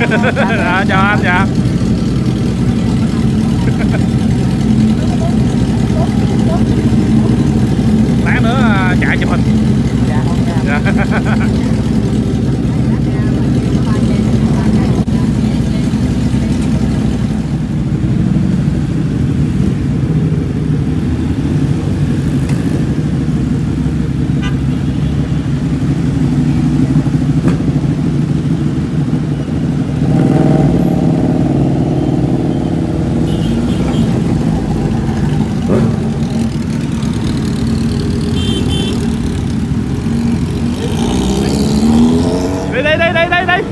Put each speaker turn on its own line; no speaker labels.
dạ, chào anh dạ lát nữa à, chạy chụp hình
dạ
dạ. ない。